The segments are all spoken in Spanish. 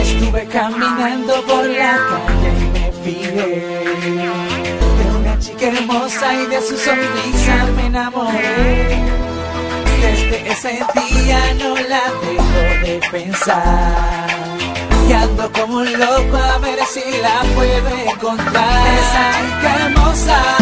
Estuve caminando por la calle y me fijé de una chica hermosa y de su sonrisa me enamoré. Desde ese día no la dejo de pensar. Y ando como un loco si la puedo encontrar. Esa chica hermosa,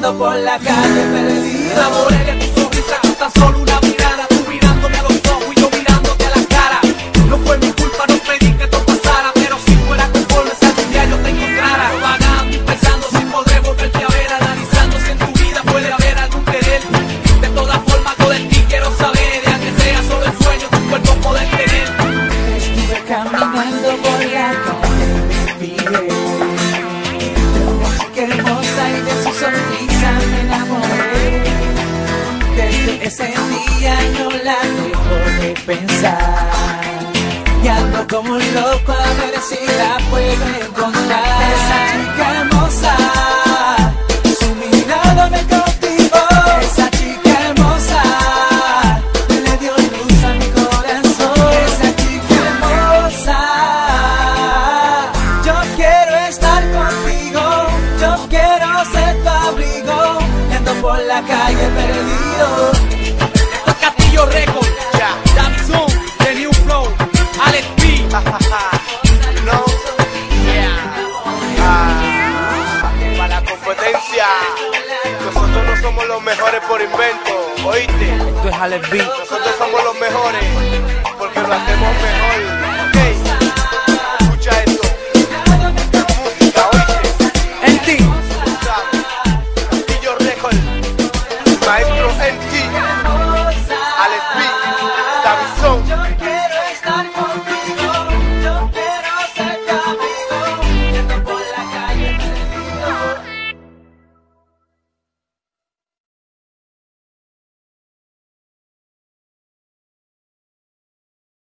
por la calle enamoré de tu sonrisa tan solo una mirada Tú mirándome a los ojos y yo mirándote a la cara. No fue mi culpa, no pedí que esto pasara Pero si fuera conforme si algún día yo te encontrara. Vagando y pensando si podré volverte a ver Analizando si en tu vida puede haber algún querer. De todas formas yo de ti quiero saber Ya que sea solo el sueño tu cuerpo poder tener. Estuve caminando por la calle me fijé. De una chica hermosa y de su sonrisa pensar. Y ando como un loco a ver si la puedo encontrar. Esa chica hermosa, su mirada me cautivó. Esa chica hermosa, le dio luz a mi corazón. Esa chica hermosa, yo quiero estar contigo. Yo quiero ser tu abrigo. Y por la calle perdido. Alex P No. Ah, para la competencia. Nosotros no somos los mejores por invento, ¿oíste? Nosotros somos los mejores porque lo hacemos mejor.